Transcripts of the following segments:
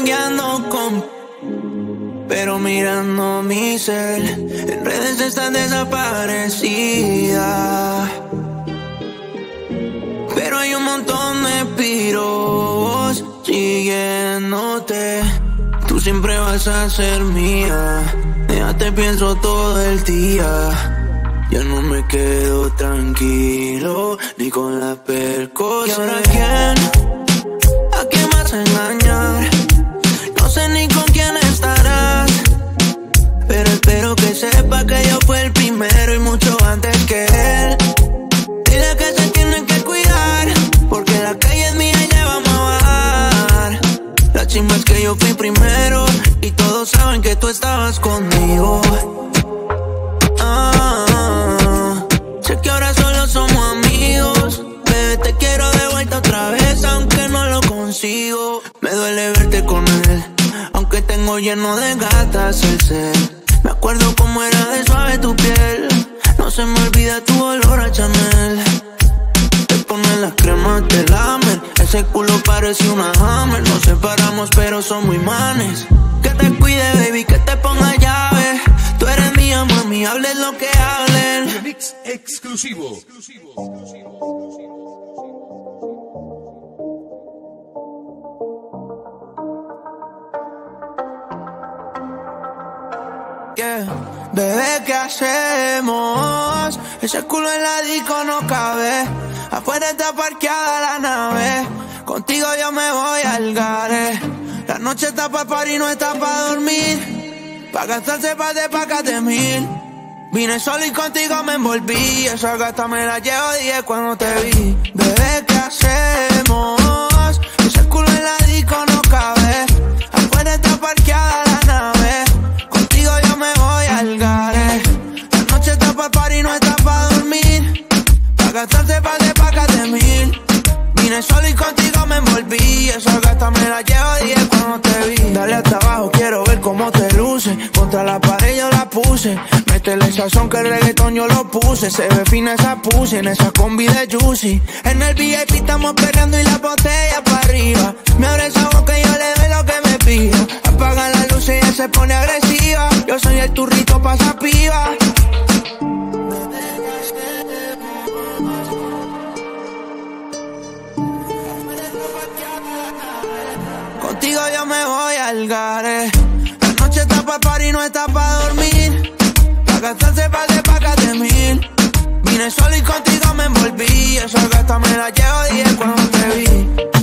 jangueando con. Pero mirando mi cel, en redes están desaparecida. Pero hay un montón de piros siguiéndote. Tú siempre vas a ser mía. Ya te pienso todo el día. Ya no me quedo tranquilo ni con la percos. ¿Y ahora quién? Pero espero que sepa que yo fui el primero y mucho antes que él. Dile que se tiene que cuidar, porque la calle es mía y ya vamos a bajar. La chimba es que yo fui primero y todos saben que tú estabas conmigo. Ah, sé que ahora solo somos amigos. Bebé, te quiero de vuelta otra vez, aunque no lo consigo. Me duele verte con él, aunque tengo lleno de gatas el ser. Me acuerdo cómo era de suave tu piel. No se me olvida tu olor a Chanel. Te ponen las cremas de lamer. Ese culo parece una hammer. Nos separamos, pero somos imanes. Que te cuide, baby, que te ponga llave. Tú eres mía, mami, hables lo que hablen. Mix exclusivo. Yeah. Bebé, ¿qué hacemos? Ese culo en la disco no cabe. Afuera está parqueada la nave. Contigo yo me voy al gare. La noche está para party, no está para dormir. Pa' gastarse pa' de pacas de mil. Vine solo y contigo me envolví. Esa gata me la llevo 10 cuando te vi. Bebé, ¿qué hacemos? Esa gata me la llevo 10 cuando te vi. Dale hasta abajo, quiero ver cómo te luce. Contra la pared yo la puse. Métele sazón que el reggaetón yo lo puse. Se ve fina esa puse en esa combi de Juicy. En el VIP estamos pegando y la botella para arriba. Me abre esa boca y yo le doy lo que me pida. Apaga la luz y ella se pone agresiva. Yo soy el turrito pa' esa piba. Me voy al gare. La noche está para party, no está para dormir. Pa' gastarse pa' de pacas de mil. Vine solo y contigo me envolví. Esa gata me la llevo 10 cuando te vi.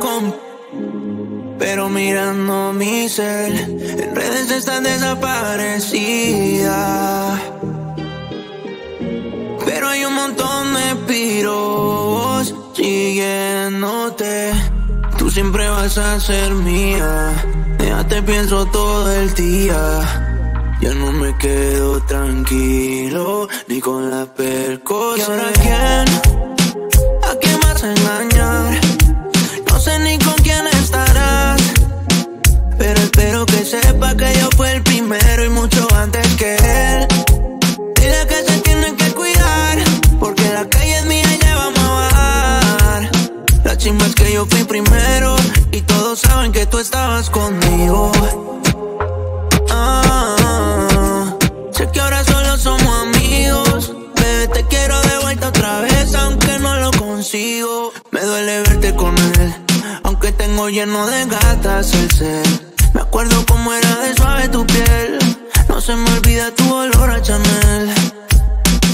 Con pero mirando mi cel en redes están desaparecida pero hay un montón de piros siguiéndote. Tú siempre vas a ser mía. Ya te pienso todo el día. Ya no me quedo tranquilo ni con la percos. ¿Y ahora quién? ¿A quién vas a Que sepa que yo fui el primero y mucho antes que él. Dile que se tiene que cuidar. Porque la calle es mía y ya vamos a bajar. La chimba es que yo fui primero. Y todos saben que tú estabas conmigo. Ah, sé que ahora solo somos amigos. Bebé, te quiero de vuelta otra vez, aunque no lo consigo. Me duele verte con él, aunque tengo lleno de gatas el ser. Me acuerdo cómo era de suave tu piel. No se me olvida tu olor a Chanel.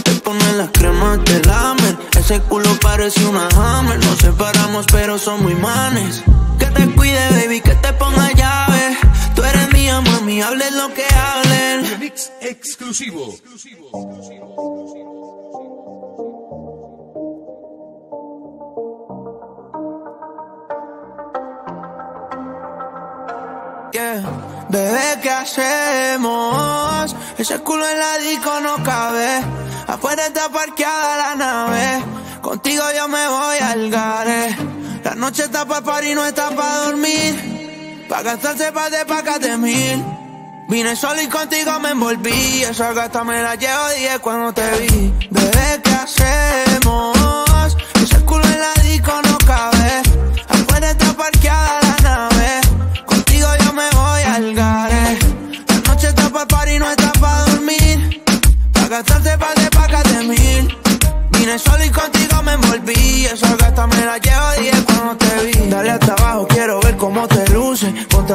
Te ponen las cremas de lamer. Ese culo parece una hammer. Nos separamos, pero somos imanes. Que te cuide, baby, que te ponga llave. Tú eres mía, mami, hables lo que hablen. Mix exclusivo. Yeah. Bebé, ¿qué hacemos? Ese culo en la disco no cabe. Afuera está parqueada la nave. Contigo yo me voy al gare. La noche está para par y no está para dormir. Pa' gastarse pa' de pacas de mil. Vine solo y contigo me envolví. Esa gata me la llevo 10 cuando te vi. Bebé, ¿qué hacemos?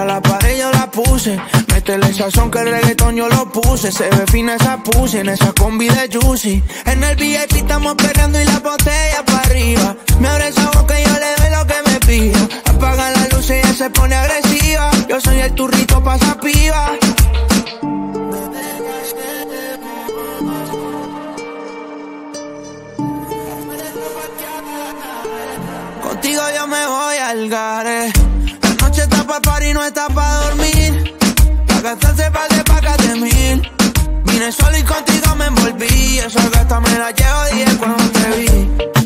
La pared yo la puse. Métele sazón que el reggaetón yo lo puse. Se ve fina esa pussy en esa combi de Juicy. En el VIP estamos pegando y la botella para arriba. Me abre esa boca y yo le doy lo que me pida. Apaga la luz y ella se pone agresiva. Yo soy el turrito pasa piba. Contigo yo me voy al gare. La noche está para par y no está para dormir. Pa' gastarse par de pacas de mil. Vine solo y contigo me envolví. Esa gata me la llevo 10 cuando te vi.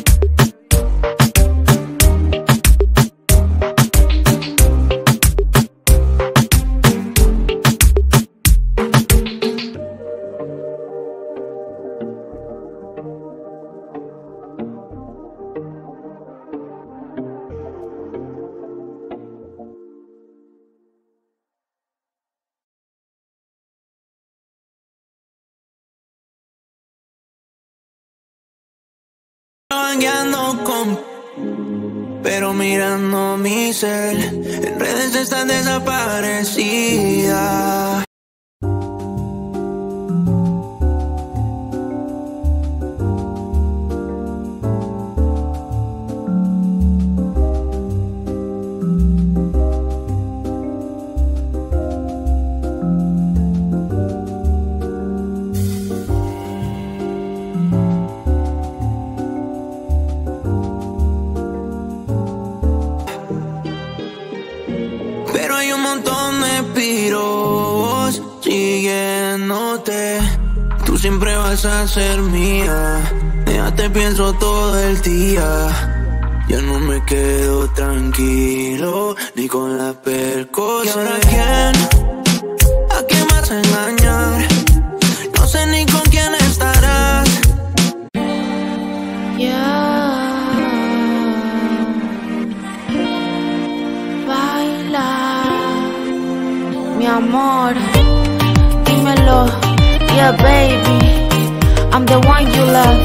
Vangueando con pero mirando mi cel En redes están desaparecida siguiéndote. Tú siempre vas a ser mía. Ya te pienso todo el día. Ya no me quedo tranquilo ni con la perco. ¿Y ahora quién? ¿A quién vas a engañar? No sé ni con quién estarás. Ya baila, mi amor, yeah baby, I'm the one you love,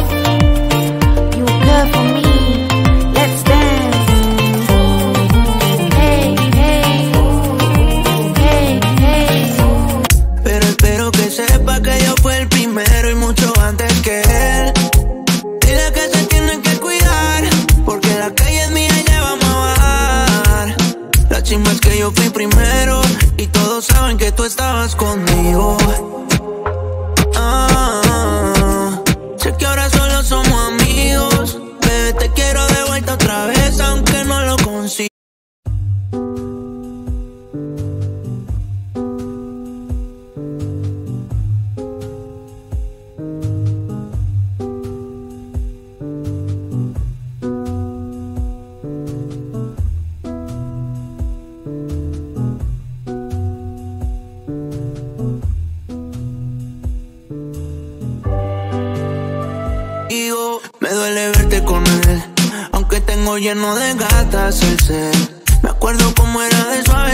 you care for me, let's dance. Hey, hey, hey, hey. Pero espero que sepa que yo fui el primero y mucho antes que él. Dile que se tienen que cuidar, porque la calle es mía y le vamos a bajar. La chimba es que yo fui primero y todos saben que tú estabas conmigo.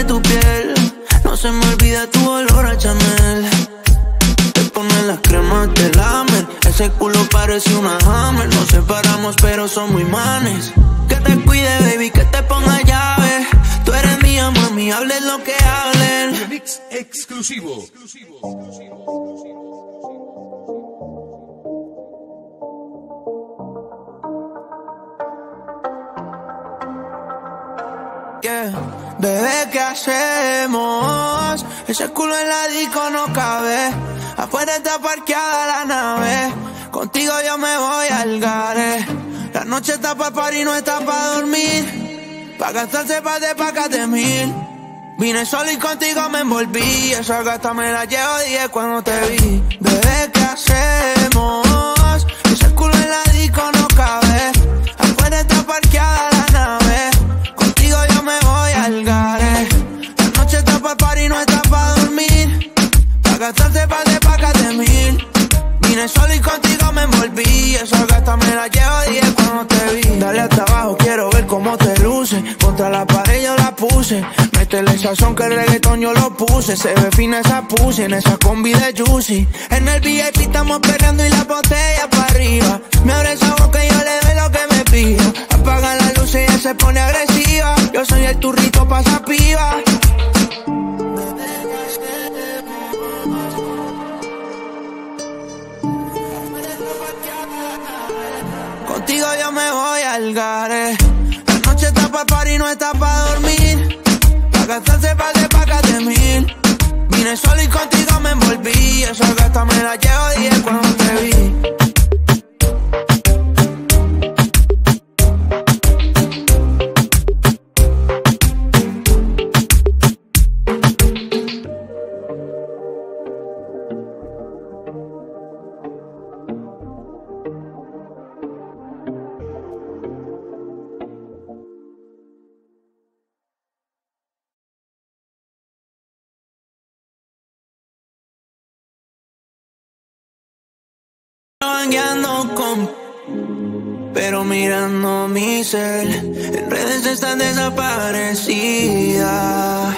De tu piel, no se me olvida tu olor a Chanel. Te ponen las cremas, te lamen, ese culo parece una hammer. Nos separamos pero somos imanes. Que te cuide, baby, que te ponga llave. Tú eres mía, mami, hables lo que hablen. Remix exclusivo. Yeah. Bebé, ¿qué hacemos? Ese culo en la disco no cabe. Afuera está parqueada la nave. Contigo yo me voy al gare. La noche está para par y no está para dormir. Pa' gastarse par de pacas de mil. Vine solo y contigo me envolví. Esa gata me la llevo 10 cuando te vi. Sazón que el reggaetón yo lo puse. Se ve fina esa pussy en esa combi de Juicy. En el VIP estamos peleando y la botella para arriba. Me abre esa boca y yo le doy lo que me pida. Apaga la luz y ella se pone agresiva. Yo soy el turrito pasa piba. Contigo yo me voy al gare. La noche está para par y no está para dormir. Gastarse pa' de paca de mil. Vine solo y contigo me envolví. Esa gata me la llevo 10 cuando te vi. Mirando mi cel En redes están desaparecidas.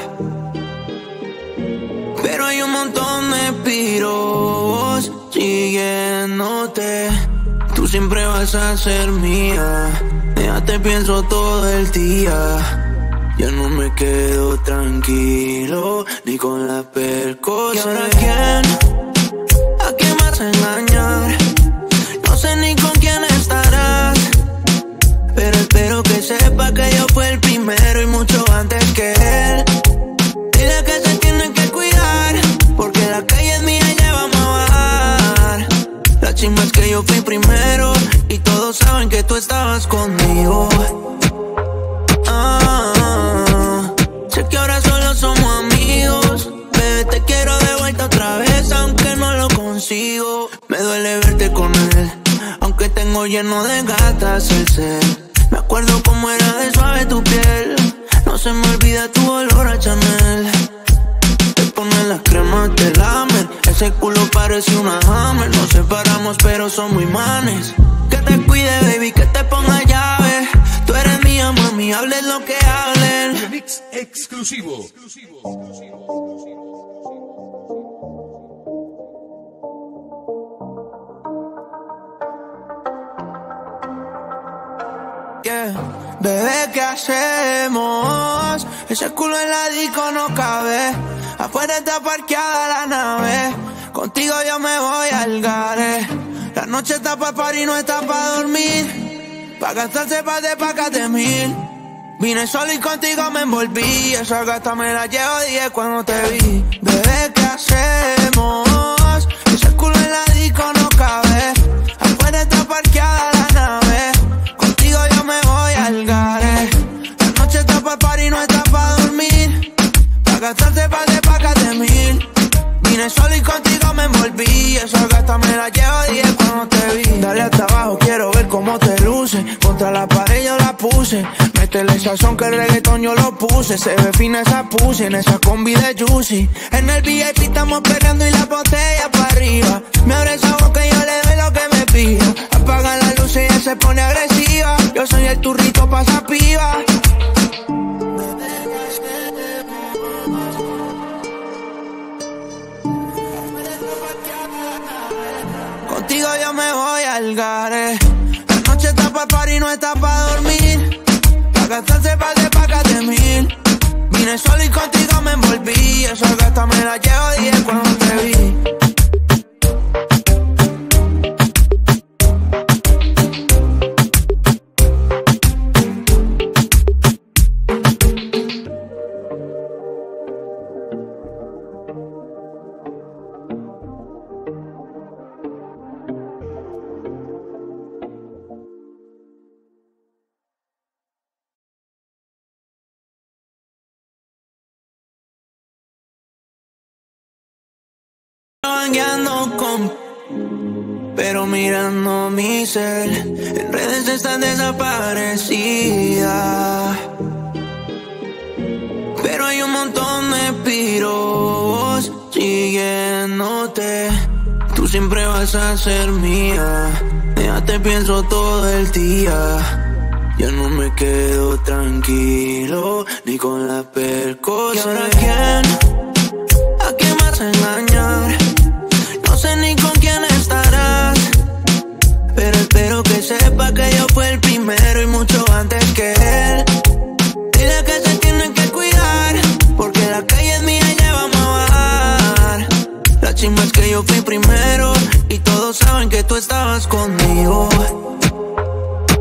Pero hay un montón de piros Siguiéndote. Tú siempre vas a ser mía. Déjate pienso todo el día. Yo no me quedo tranquilo Ni con la percosa ¿Y ahora quién? Sepa que yo fui el primero y mucho antes que él. Dile que se tiene que cuidar. Porque la calle es mía y ya vamos a bajar. La chimba es que yo fui primero. Y todos saben que tú estabas conmigo. Ah, sé que ahora solo somos amigos. Bebé, te quiero de vuelta otra vez, aunque no lo consigo. Me duele verte con él, aunque tengo lleno de gatas el ser. Me acuerdo cómo era de suave tu piel. No se me olvida tu olor a Chanel. Te ponen las cremas de lamer. Ese culo parece una hammer. Nos separamos, pero somos imanes. Que te cuide, baby, que te ponga llave. Tú eres mía, mami, hables lo que hablen. Remix exclusivo. Yeah. Bebé, ¿qué hacemos? Ese culo en la disco no cabe. Afuera está parqueada la nave. Contigo yo me voy al gare. La noche está para par y no está para dormir. Pa' gastarse pa' de paca de mil. Vine solo y contigo me envolví. Esa gata me la llevo 10 cuando te vi. Bebé, ¿qué hacemos? Vine solo y contigo me envolví. Esa gata me la llevo 10 cuando te vi. Dale hasta abajo, quiero ver cómo te luce. Contra la pared yo la puse. Métele sazón que el reggaetón yo lo puse. Se ve fina esa pussy en esa combi de Juicy. En el VIP estamos peleando y la botella para arriba. Me abre esa boca y yo le doy lo que me pida. Apaga la luz y ella se pone agresiva. Yo soy el turrito pasa piba. Contigo yo me voy al gare. La noche está para par y no está para dormir. Pa' gastarse pa' de paca de mil. Vine solo y contigo me envolví. Esa gata me la llevo 10 cuando te vi. Mi cel, en redes están desaparecida. Pero hay un montón de piros siguiéndote. Tú siempre vas a ser mía. Ya te pienso todo el día. Ya no me quedo tranquilo ni con la percos. ¿Y ahora quién? ¿A quién a engañar? Sepa que yo fui el primero y mucho antes que él. Dile que se tienen que cuidar. Porque la calle es mía y ya vamos a bajar. La chimba es que yo fui primero. Y todos saben que tú estabas conmigo.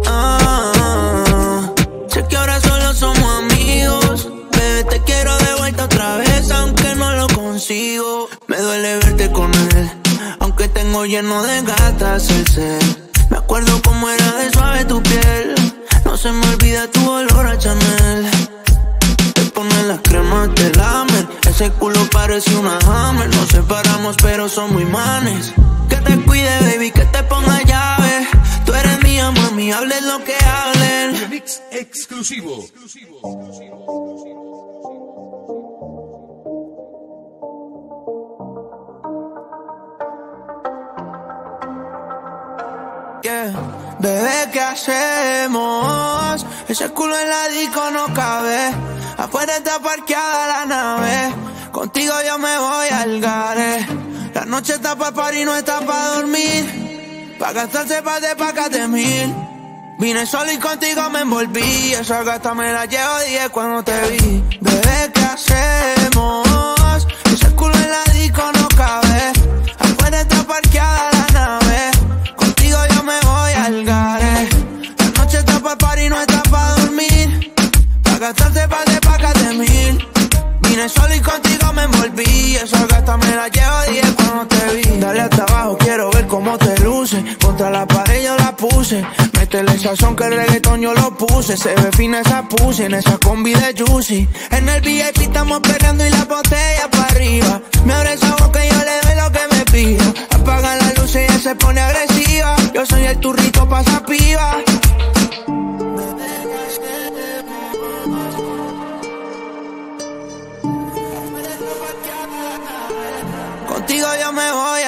Ah, sé que ahora solo somos amigos. Bebé, te quiero de vuelta otra vez, aunque no lo consigo. Me duele verte con él, aunque tengo lleno de gatas el ser. Me acuerdo cómo era de suave tu piel. No se me olvida tu olor a Chanel. Te ponen las cremas de lamer. Ese culo parece una hammer. Nos separamos, pero somos imanes. Que te cuide, baby, que te ponga llave. Tú eres mía, mami, hables lo que hablen. Remix exclusivo. Yeah. Bebé, ¿qué hacemos? Ese culo en la disco no cabe. Afuera está parqueada la nave. Contigo yo me voy al gare. La noche está para par y no está para dormir. Pa' gastarse pa' de pacas de mil. Vine solo y contigo me envolví. Esa gata me la llevo 10 cuando te vi. Bebé, ¿qué hacemos? Vine solo y contigo me envolví. Esa gata me la llevo 10 cuando te vi. Dale hasta abajo, quiero ver cómo te luce. Contra la pared yo la puse. Métele sazón que el reggaetón yo lo puse. Se ve fina esa pussy en esa combi de juicy. En el VIP estamos peleando y la botella para arriba. Me abre esa boca y yo le doy lo que me pida. Apaga la luz y ella se pone agresiva. Yo soy el turrito pa' esa piba.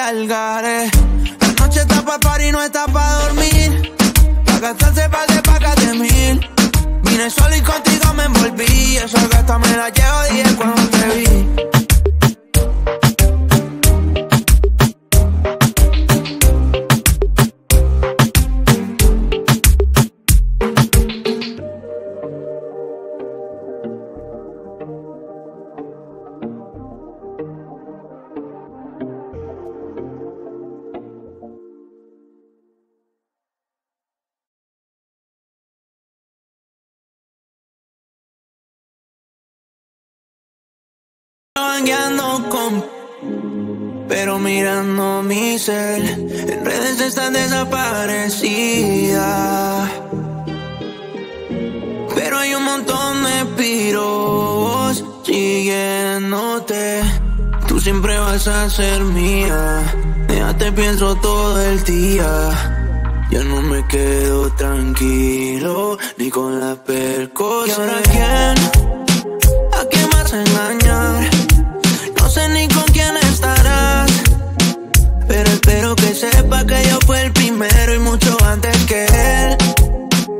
Me voy al gare. La noche está para par y no está para dormir. Pa' gastarse pa' de pacas de mil. Vine solo y contigo me envolví. Esa gata me la llevo 10 cuando te vi. Jangueando con pero mirando mi cel, en redes están desaparecida. Pero hay un montón de piros siguiéndote. Tú siempre vas a ser mía. Ya te pienso todo el día. Ya no me quedo tranquilo ni con la percos. ¿Y ahora quién? ¿A quién a engañar? Pero que sepa que yo fui el primero y mucho antes que él.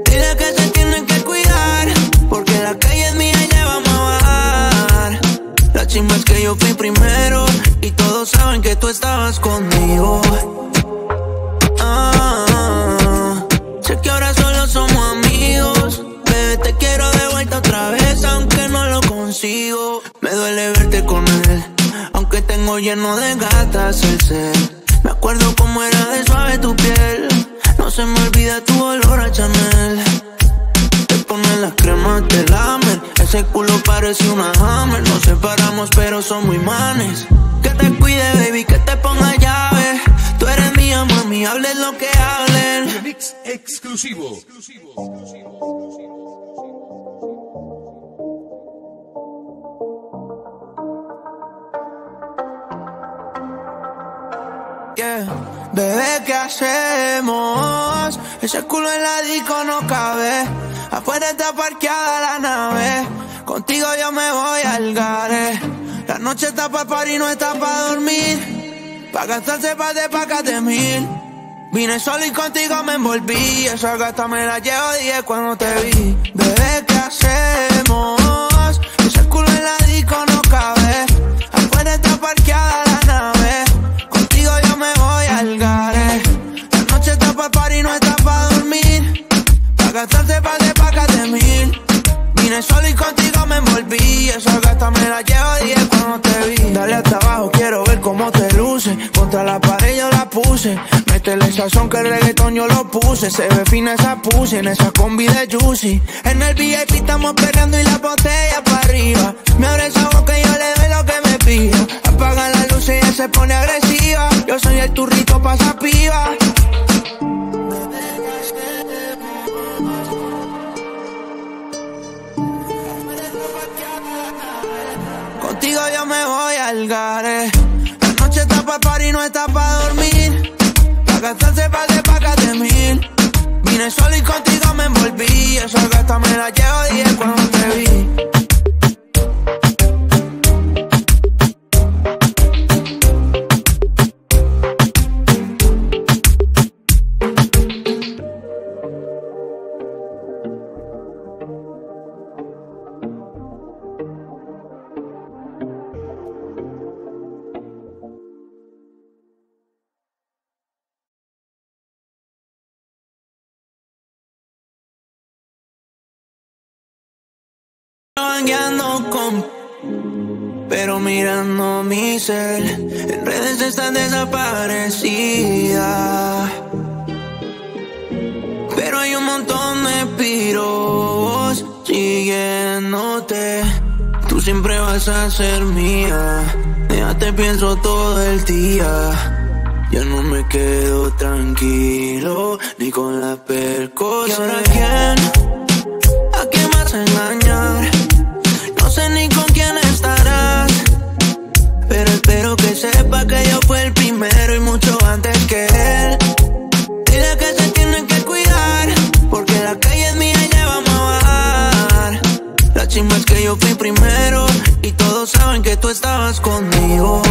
Dile que se tienen que cuidar. Porque la calle es mía y ya vamos a bajar. La chimba es que yo fui primero. Y todos saben que tú estabas conmigo. Ah, sé que ahora solo somos amigos. Bebé, te quiero de vuelta otra vez, aunque no lo consigo. Me duele verte con él, aunque tengo lleno de gatas el ser. Me acuerdo cómo era de suave tu piel. No se me olvida tu olor a Chanel. Te ponen las cremas de lamer. Ese culo parece una hammer. Nos separamos, pero somos imanes. Que te cuide, baby, que te ponga llave. Tú eres mía, mami, hables lo que hablen. Remix exclusivo. Yeah. Bebé, ¿qué hacemos? Ese culo en la disco no cabe. Afuera está parqueada la nave. Contigo yo me voy al gare. La noche está para par y no está para dormir. Pa' gastarse pa' de pacas de mil. Vine solo y contigo me envolví. Esa gata me la llevo 10 cuando te vi. Bebé, ¿qué hacemos? Vine solo y contigo me envolví. Esa gata me la llevo 10 cuando te vi. Dale hasta abajo, quiero ver cómo te luce. Contra la pared yo la puse. Métele sazón que el reggaetón yo lo puse. Se ve fina esa pussy en esa combi de Juicy. En el VIP estamos peleando y la botella para arriba. Me abre esa boca y yo le doy lo que me pida. Apaga la luz y ella se pone agresiva. Yo soy el turrito pasa La noche está para par y no está para dormir. Pa' gastarse pa' de pacas de mil. Vine solo y contigo me envolví. Esa gata me la llevo 10 cuando te vi. Pero mirando mi cel En redes están desaparecida Pero hay un montón de piros Siguiéndote. Tú siempre vas a ser mía Ya te pienso todo el día. Ya no me quedo tranquilo Ni con la perco ¿Y ahora quién? ¿A quién vas a Pero que sepa que yo fui el primero y mucho antes que él. Dile que se tiene que cuidar. Porque la calle es mía y le vamos a bajar. La chimba es que yo fui primero. Y todos saben que tú estabas conmigo.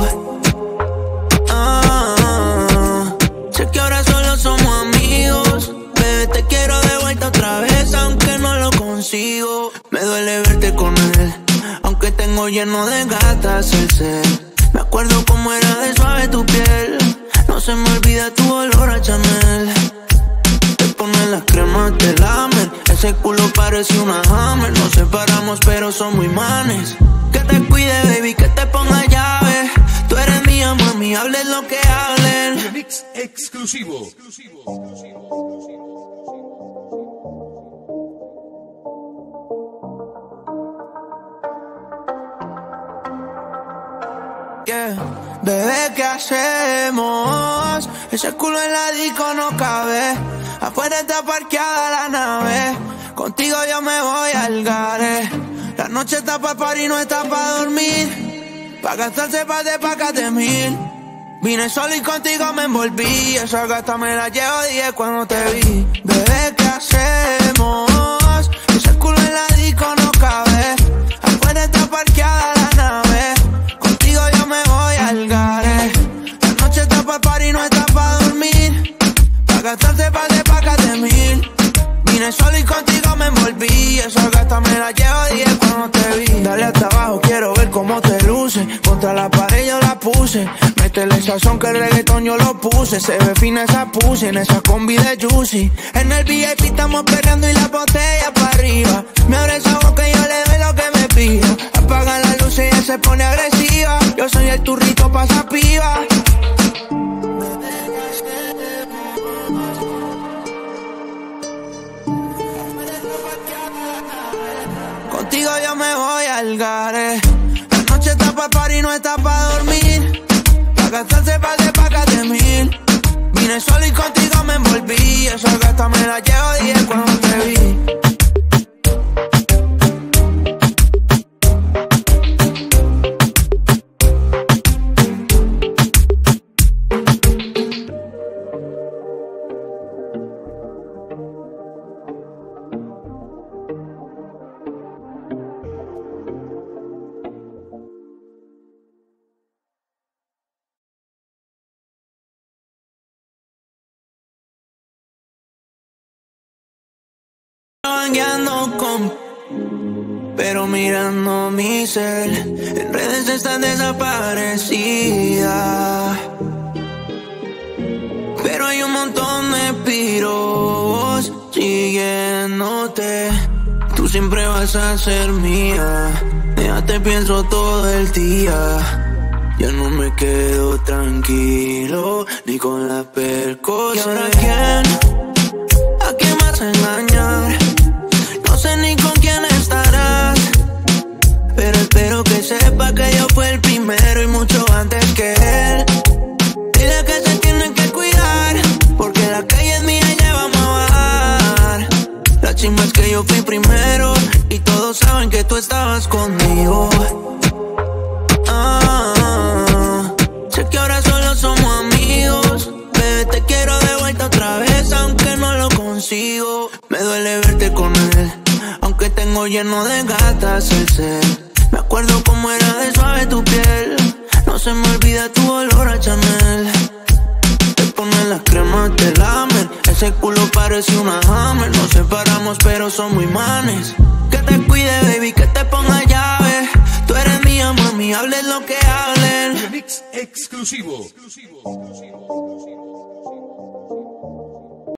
Ah, sé que ahora solo somos amigos. Bebé, te quiero de vuelta otra vez, aunque no lo consigo. Me duele verte con él, aunque tengo lleno de gatas el ser. Me acuerdo cómo era de suave tu piel. No se me olvida tu olor a Chanel. Te ponen las cremas, te lamen. Ese culo parece una hammer. Nos separamos, pero somos imanes. Que te cuide, baby, que te ponga llave. Tú eres mía, mami, hables lo que hablen. Remix exclusivo. Yeah. Bebé, ¿qué hacemos? Ese culo en la disco no cabe. Afuera está parqueada la nave. Contigo yo me voy al gare. La noche está para par y no está para dormir. Pa' gastarse pa' de pacas de mil. Vine solo y contigo me envolví. Esa gata me la llevo 10 cuando te vi. Bebé, ¿qué hacemos? Vine solo y contigo me envolví. Esa gata me la llevo 10 cuando te vi. Dale hasta abajo, quiero ver cómo te luce. Contra la pared yo la puse. Métele sazón que el reggaetón yo lo puse. Se ve fina esa pussy en esa combi de Juicy. En el VIP estamos peleando y la botella para arriba. Me abre esa boca y yo le doy lo que me pida. Apaga la luz y ella se pone agresiva. Yo soy el turrito pasa Contigo yo me voy al gare. La noche está para par y no está para dormir. Pa' gastarse pa' de pacas de mil. Vine solo y contigo me envolví. Esa gata me la llevo 10 cuando te vi. Jangueando con. Pero mirando mi cel, en redes están desaparecida. Pero hay un montón de piros siguiéndote. Tú siempre vas a ser mía. te pienso todo el día. Ya no me quedo tranquilo ni con la percos. ¿Y ahora quién? ¿A quién a engañar? Sepa que yo fui el primero y mucho antes que